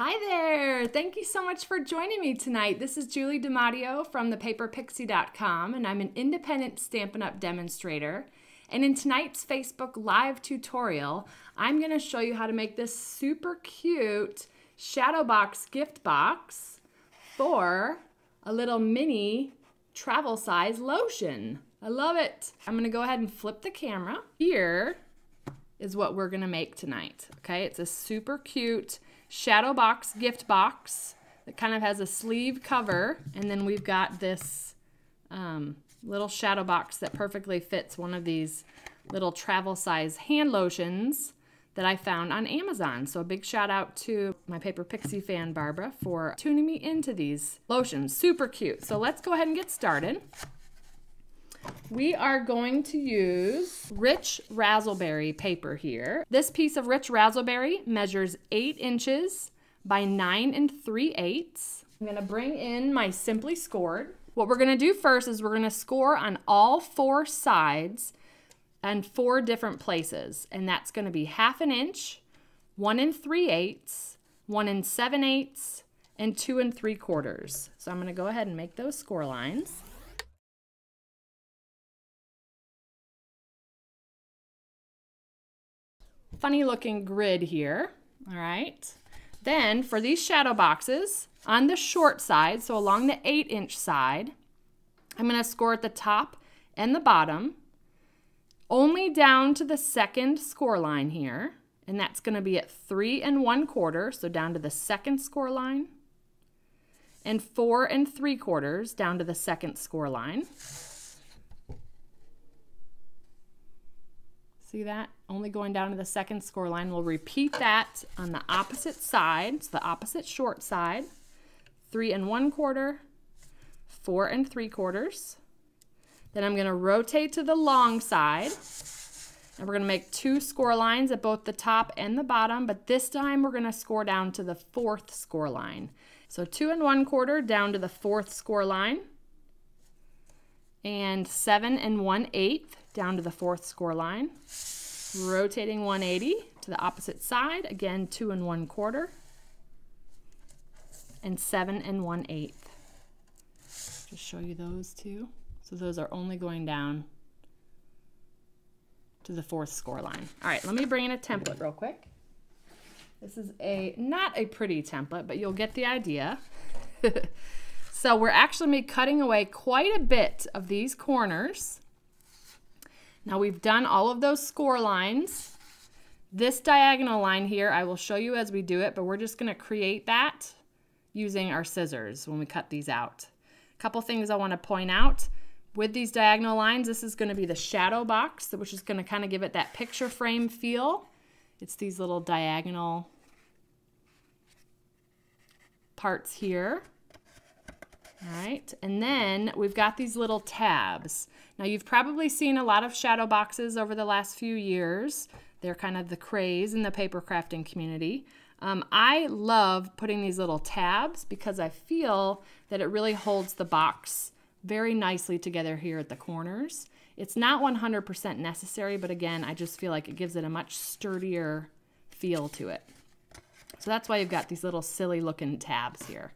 Hi there! Thank you so much for joining me tonight. This is Julie DiMatteo from thepaperpixie.com, and I'm an independent Stampin' Up! demonstrator. And in tonight's Facebook Live tutorial, I'm going to show you how to make this super cute shadow box gift box for a little mini travel size lotion. I love it. I'm going to go ahead and flip the camera. Here is what we're going to make tonight. Okay, it's a super cute shadow box gift box that kind of has a sleeve cover and then we've got this um, little shadow box that perfectly fits one of these little travel size hand lotions that I found on Amazon. So a big shout out to my Paper Pixie fan Barbara for tuning me into these lotions. Super cute. So let's go ahead and get started. We are going to use Rich Razzleberry paper here. This piece of Rich Razzleberry measures 8 inches by 9 and 3 eighths. I'm going to bring in my Simply Scored. What we're going to do first is we're going to score on all four sides and four different places. And that's going to be half an inch, 1 and 3 eighths, 1 and 7 eighths, and 2 and 3 quarters. So I'm going to go ahead and make those score lines. Funny looking grid here. All right. Then for these shadow boxes on the short side, so along the eight inch side, I'm going to score at the top and the bottom, only down to the second score line here. And that's going to be at three and one quarter, so down to the second score line, and four and three quarters down to the second score line. See that? Only going down to the second score line. We'll repeat that on the opposite side, so the opposite short side. Three and one quarter, four and three quarters. Then I'm gonna rotate to the long side. And we're gonna make two score lines at both the top and the bottom, but this time we're gonna score down to the fourth score line. So two and one quarter down to the fourth score line. And seven and one eighth down to the fourth score line. Rotating 180 to the opposite side, again two and one quarter, and seven and one eighth. Just show you those two. So those are only going down to the fourth score line. All right, let me bring in a template real quick. This is a not a pretty template, but you'll get the idea. so we're actually cutting away quite a bit of these corners now we've done all of those score lines. This diagonal line here, I will show you as we do it, but we're just gonna create that using our scissors when we cut these out. A couple things I wanna point out. With these diagonal lines, this is gonna be the shadow box, which is gonna kind of give it that picture frame feel. It's these little diagonal parts here. All right, and then we've got these little tabs. Now you've probably seen a lot of shadow boxes over the last few years. They're kind of the craze in the paper crafting community. Um, I love putting these little tabs because I feel that it really holds the box very nicely together here at the corners. It's not 100% necessary, but again, I just feel like it gives it a much sturdier feel to it. So that's why you've got these little silly looking tabs here.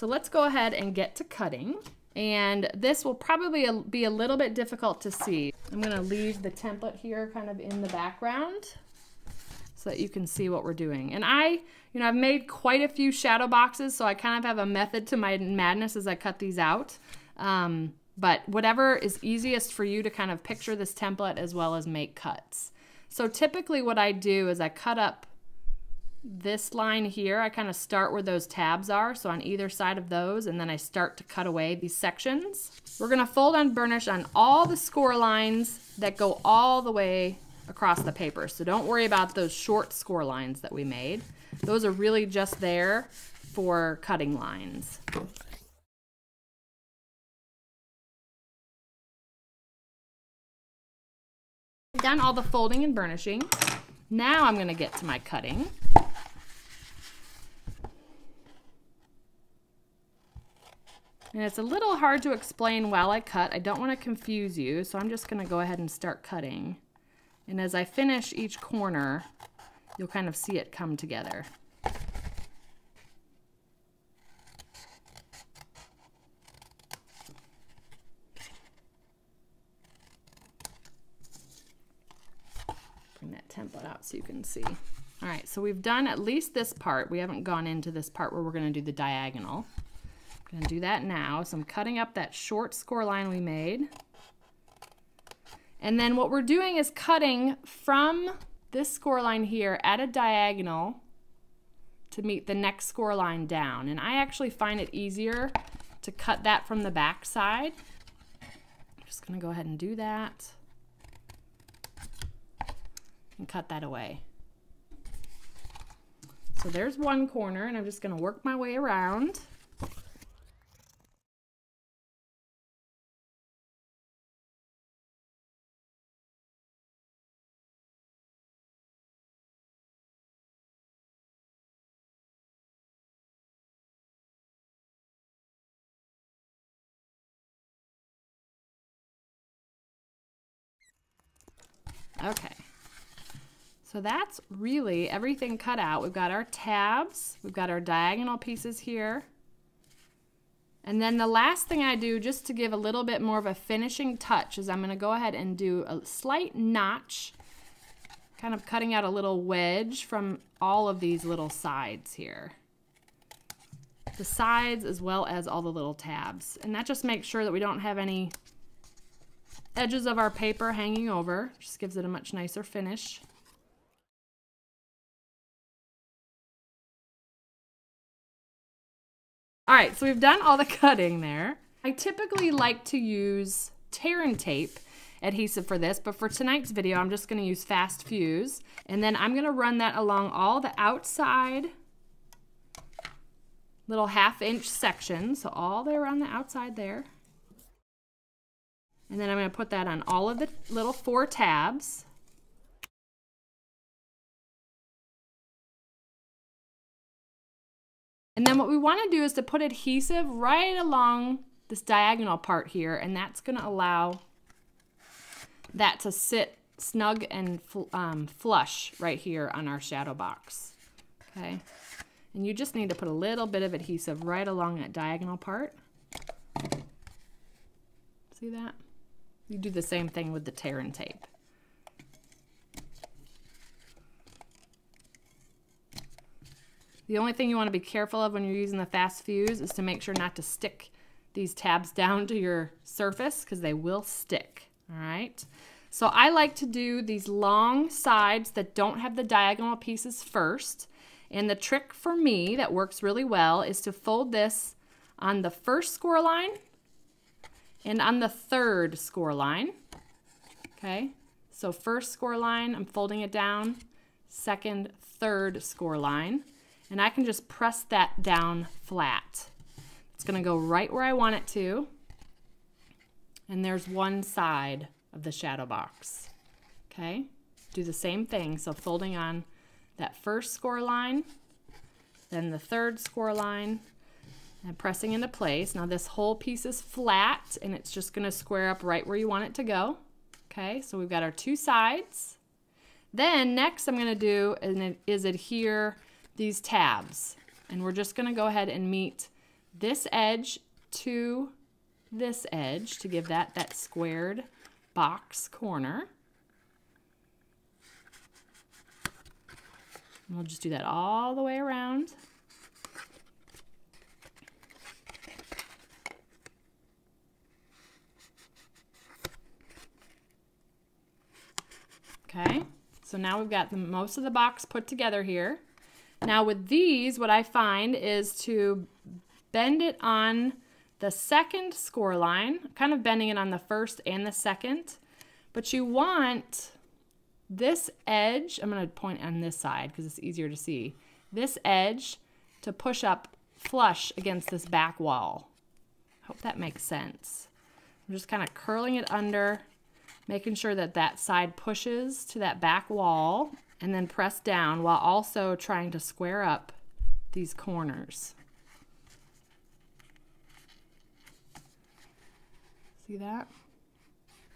So let's go ahead and get to cutting. And this will probably be a little bit difficult to see. I'm gonna leave the template here kind of in the background so that you can see what we're doing. And I, you know, I've made quite a few shadow boxes, so I kind of have a method to my madness as I cut these out. Um, but whatever is easiest for you to kind of picture this template as well as make cuts. So typically what I do is I cut up this line here, I kind of start where those tabs are, so on either side of those, and then I start to cut away these sections. We're gonna fold and burnish on all the score lines that go all the way across the paper. So don't worry about those short score lines that we made. Those are really just there for cutting lines. Done all the folding and burnishing. Now I'm gonna get to my cutting. And it's a little hard to explain while I cut. I don't want to confuse you, so I'm just going to go ahead and start cutting. And as I finish each corner, you'll kind of see it come together. Bring that template out so you can see. All right, so we've done at least this part. We haven't gone into this part where we're going to do the diagonal. I'm gonna do that now. So I'm cutting up that short score line we made. And then what we're doing is cutting from this score line here at a diagonal to meet the next score line down. And I actually find it easier to cut that from the back side. I'm just gonna go ahead and do that and cut that away. So there's one corner and I'm just gonna work my way around. So that's really everything cut out. We've got our tabs, we've got our diagonal pieces here. And then the last thing I do, just to give a little bit more of a finishing touch, is I'm gonna go ahead and do a slight notch, kind of cutting out a little wedge from all of these little sides here. The sides as well as all the little tabs. And that just makes sure that we don't have any edges of our paper hanging over. Just gives it a much nicer finish. All right, so we've done all the cutting there. I typically like to use tear and tape adhesive for this, but for tonight's video, I'm just gonna use Fast Fuse. And then I'm gonna run that along all the outside little half inch sections. So all the way around the outside there. And then I'm going to put that on all of the little four tabs. And then what we want to do is to put adhesive right along this diagonal part here, and that's going to allow that to sit snug and fl um, flush right here on our shadow box. Okay, and you just need to put a little bit of adhesive right along that diagonal part. See that? You do the same thing with the tear and tape. The only thing you want to be careful of when you're using the fast fuse is to make sure not to stick these tabs down to your surface because they will stick, all right? So I like to do these long sides that don't have the diagonal pieces first. And the trick for me that works really well is to fold this on the first score line and on the third score line, okay, so first score line, I'm folding it down, second, third score line, and I can just press that down flat. It's gonna go right where I want it to, and there's one side of the shadow box, okay? Do the same thing, so folding on that first score line, then the third score line, and pressing into place. Now this whole piece is flat and it's just gonna square up right where you want it to go. Okay, so we've got our two sides. Then next I'm gonna do is adhere these tabs. And we're just gonna go ahead and meet this edge to this edge to give that that squared box corner. And we'll just do that all the way around. Okay, so now we've got the, most of the box put together here. Now with these, what I find is to bend it on the second score line, kind of bending it on the first and the second, but you want this edge, I'm gonna point on this side because it's easier to see, this edge to push up flush against this back wall. Hope that makes sense. I'm just kind of curling it under making sure that that side pushes to that back wall and then press down while also trying to square up these corners. See that?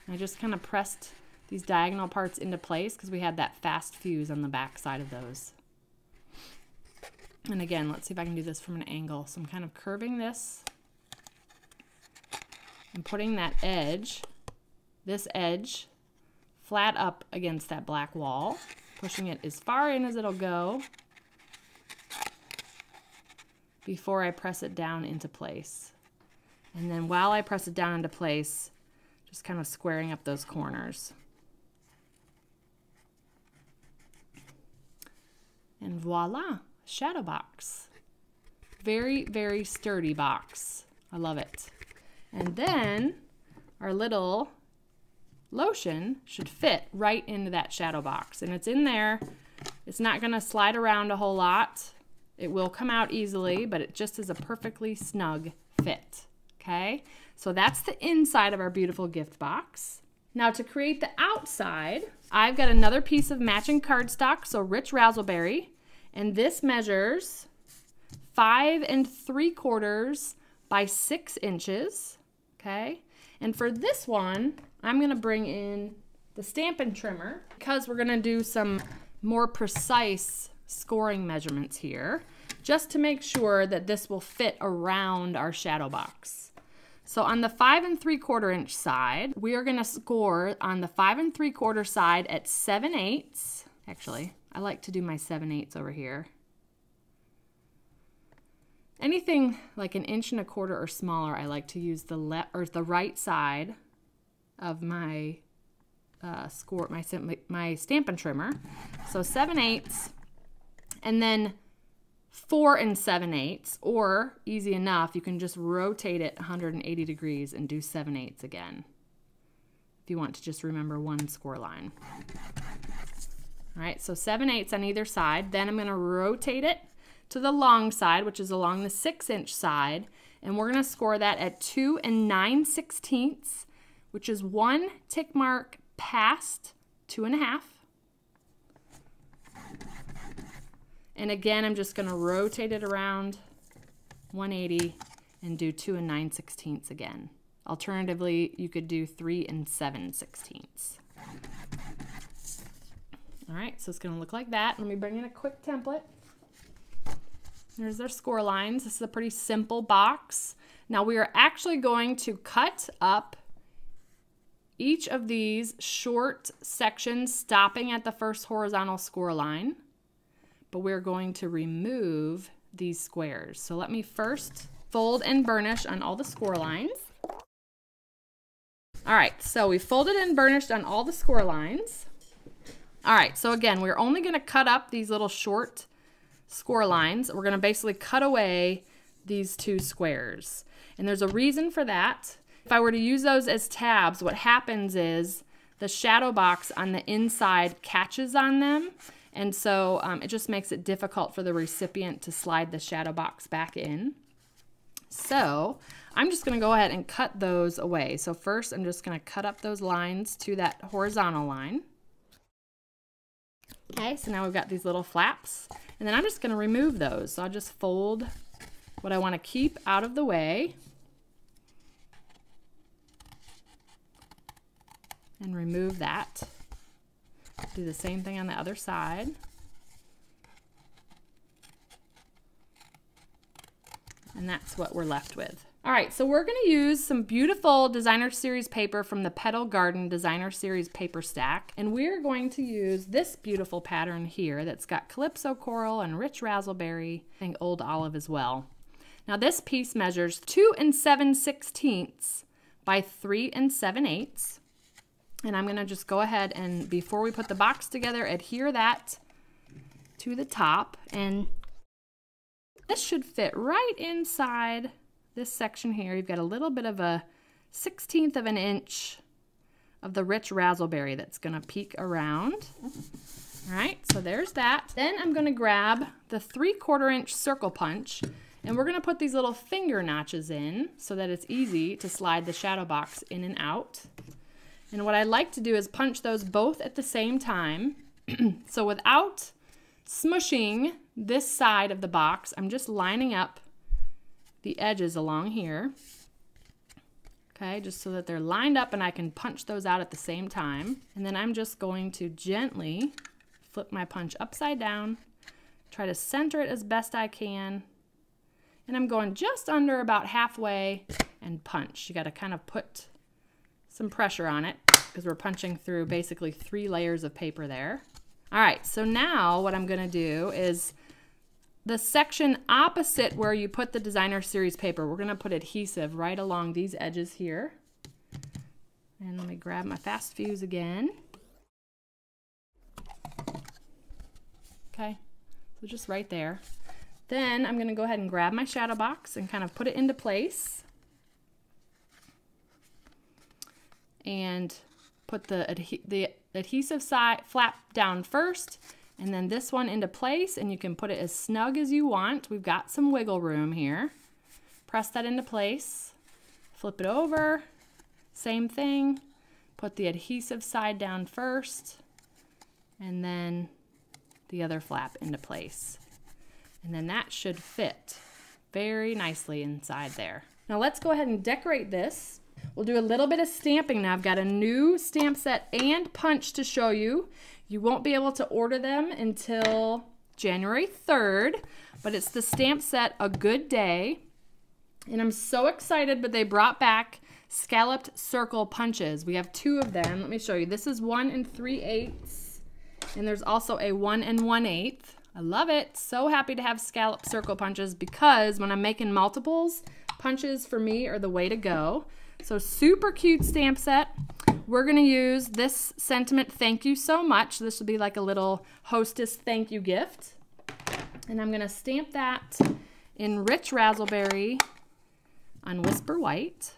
I just kind of pressed these diagonal parts into place because we had that fast fuse on the back side of those. And again, let's see if I can do this from an angle. So I'm kind of curving this and putting that edge this edge flat up against that black wall, pushing it as far in as it'll go before I press it down into place. And then while I press it down into place, just kind of squaring up those corners. And voila, shadow box. Very, very sturdy box. I love it. And then our little lotion should fit right into that shadow box. And it's in there. It's not gonna slide around a whole lot. It will come out easily, but it just is a perfectly snug fit, okay? So that's the inside of our beautiful gift box. Now to create the outside, I've got another piece of matching cardstock, so rich razzleberry, and this measures five and three quarters by six inches, okay? And for this one, I'm gonna bring in the Stampin' Trimmer because we're gonna do some more precise scoring measurements here, just to make sure that this will fit around our shadow box. So on the five and three quarter inch side, we are gonna score on the five and three quarter side at seven eighths. Actually, I like to do my seven eighths over here. Anything like an inch and a quarter or smaller, I like to use the left or the right side of my uh, score, my my Stampin' Trimmer. So seven eighths, and then four and seven eighths, or easy enough, you can just rotate it 180 degrees and do seven eighths again. If you want to just remember one score line. All right, so seven eighths on either side. Then I'm gonna rotate it to the long side, which is along the six inch side, and we're gonna score that at two and nine sixteenths, which is one tick mark past two and a half. And again, I'm just gonna rotate it around 180 and do two and nine sixteenths again. Alternatively, you could do three and seven sixteenths. All right, so it's gonna look like that. Let me bring in a quick template. There's their score lines. This is a pretty simple box. Now we are actually going to cut up each of these short sections stopping at the first horizontal score line, but we're going to remove these squares. So let me first fold and burnish on all the score lines. All right, so we folded and burnished on all the score lines. All right, so again, we're only gonna cut up these little short score lines. We're gonna basically cut away these two squares. And there's a reason for that. If I were to use those as tabs, what happens is the shadow box on the inside catches on them. And so um, it just makes it difficult for the recipient to slide the shadow box back in. So I'm just gonna go ahead and cut those away. So first I'm just gonna cut up those lines to that horizontal line. Okay, so now we've got these little flaps. And then I'm just gonna remove those. So I'll just fold what I wanna keep out of the way. And remove that. Do the same thing on the other side. And that's what we're left with. All right, so we're gonna use some beautiful designer series paper from the Petal Garden designer series paper stack. And we're going to use this beautiful pattern here that's got Calypso coral and rich razzleberry and old olive as well. Now this piece measures two and seven sixteenths by three and seven eighths. And I'm gonna just go ahead and before we put the box together, adhere that to the top. And this should fit right inside this section here, you've got a little bit of a 16th of an inch of the rich razzleberry that's gonna peek around. All right, so there's that. Then I'm gonna grab the 3 quarter inch circle punch and we're gonna put these little finger notches in so that it's easy to slide the shadow box in and out. And what I like to do is punch those both at the same time. so without smushing this side of the box, I'm just lining up the edges along here. Okay, just so that they're lined up and I can punch those out at the same time. And then I'm just going to gently flip my punch upside down, try to center it as best I can. And I'm going just under about halfway and punch. You got to kind of put some pressure on it because we're punching through basically three layers of paper there. All right, so now what I'm gonna do is the section opposite where you put the designer series paper, we're gonna put adhesive right along these edges here. And let me grab my fast fuse again. Okay, so just right there. Then I'm gonna go ahead and grab my shadow box and kind of put it into place. And put the, adhe the adhesive side flap down first and then this one into place and you can put it as snug as you want. We've got some wiggle room here. Press that into place, flip it over, same thing. Put the adhesive side down first and then the other flap into place. And then that should fit very nicely inside there. Now let's go ahead and decorate this. We'll do a little bit of stamping now. I've got a new stamp set and punch to show you. You won't be able to order them until January 3rd, but it's the stamp set A Good Day. And I'm so excited, but they brought back scalloped circle punches. We have two of them. Let me show you. This is one and three eighths, and there's also a one and one eighth. I love it. So happy to have scallop circle punches because when I'm making multiples, punches for me are the way to go. So super cute stamp set. We're gonna use this sentiment, thank you so much. This will be like a little hostess thank you gift. And I'm gonna stamp that in Rich Razzleberry on Whisper White.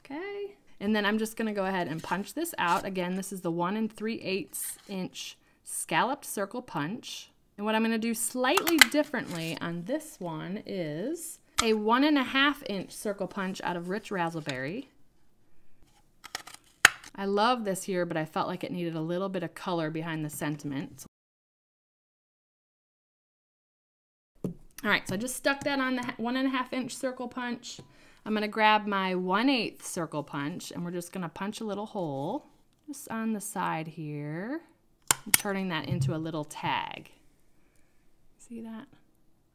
Okay. And then I'm just gonna go ahead and punch this out. Again, this is the one and three eighths inch scalloped circle punch. And what I'm gonna do slightly differently on this one is a one and a half inch circle punch out of Rich Razzleberry. I love this here, but I felt like it needed a little bit of color behind the sentiment. All right, so I just stuck that on the one and a half inch circle punch. I'm gonna grab my 1 8 circle punch and we're just gonna punch a little hole just on the side here. I'm turning that into a little tag. See that?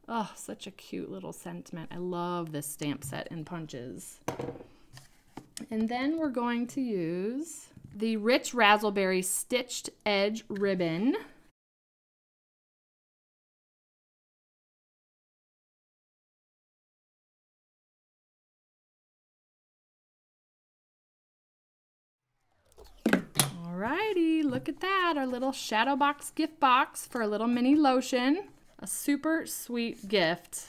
Oh, such a cute little sentiment. I love this stamp set in punches. And then we're going to use the Rich Razzleberry Stitched Edge Ribbon. Alrighty, look at that. Our little shadow box gift box for a little mini lotion. A super sweet gift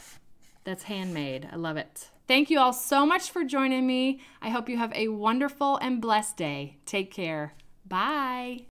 that's handmade. I love it. Thank you all so much for joining me. I hope you have a wonderful and blessed day. Take care. Bye.